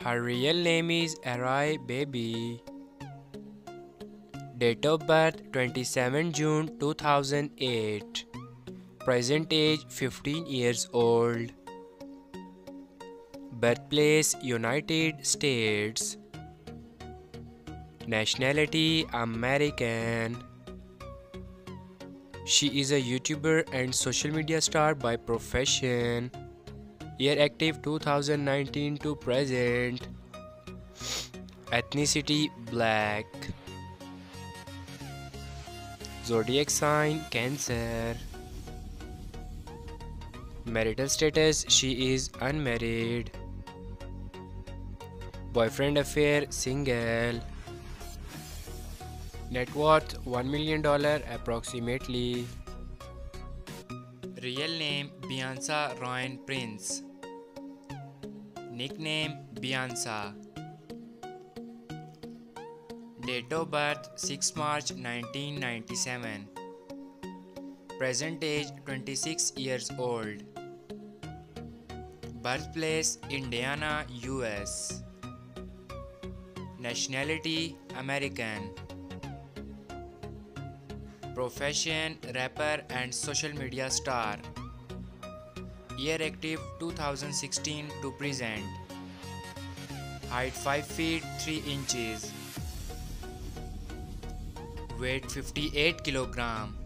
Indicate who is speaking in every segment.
Speaker 1: Her real name is Arii Babyy. Date of birth 27 June 2008. Present age 15 years old. Birthplace United States. Nationality American. She is a YouTuber and social media star by profession. Year active 2019 to present. Ethnicity Black. Zodiac sign Cancer. Marital status She is unmarried. Boyfriend affair Single. Net worth $1 million approximately.
Speaker 2: Real name Beyonce Ryan Prince. Nickname Beyonce. Date of birth 6 March 1997. Present age 26 years old. Birthplace Indiana, US. Nationality American. Profession rapper and social media star. Year active 2016 to present. Height 5 feet 3 inches. Weight 58 kilogram.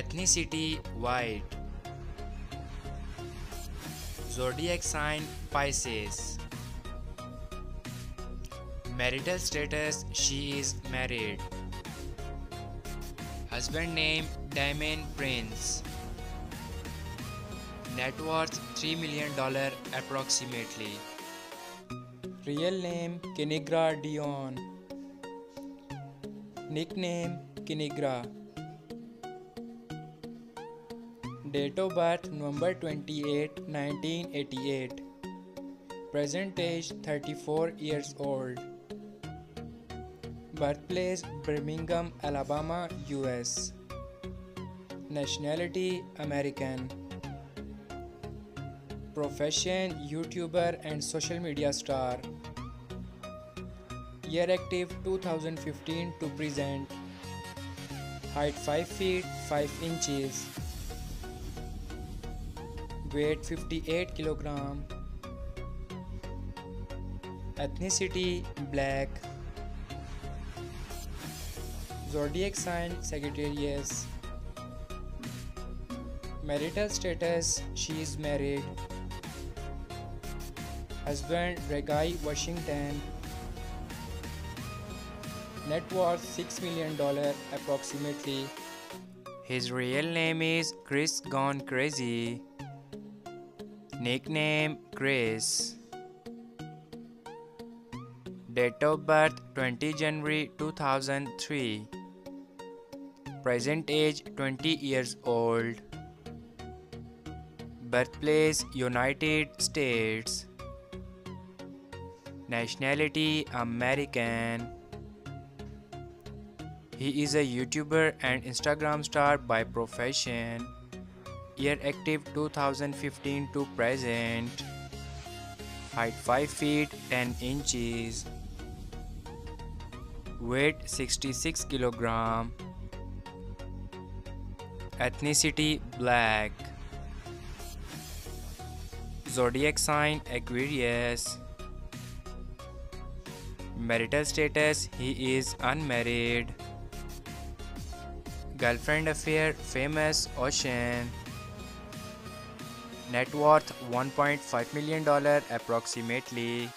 Speaker 2: Ethnicity white. Zodiac sign Pisces. Marital status she is married. Husband name Diamond Prince. Net worth $3 million approximately.
Speaker 3: Real name Kinigra Deon. Nickname Kinigra. Date of birth November 28, 1988. Present age 34 years old. Birthplace Birmingham, Alabama, US. Nationality American. Profession YouTuber and social media star. Year active 2015 to present. Height 5 feet 5 inches. Weight 58 kilogram. Ethnicity black. Zodiac sign Sagittarius. Marital status She is married. Husband Regai Washington. Net worth $6 million approximately.
Speaker 2: His real name is Chris Gone Crazy. Nickname Chris. Date of birth 20 January 2003. Present age 20 years old. Birthplace United States. Nationality American. He is a YouTuber and Instagram star by profession. Year active 2015 to present. Height 5 feet 10 inches. Weight 66 kilogram. Ethnicity black. Zodiac sign Aquarius. Marital status he is unmarried. Girlfriend affair famous Ocean. Net worth $1.5 million approximately.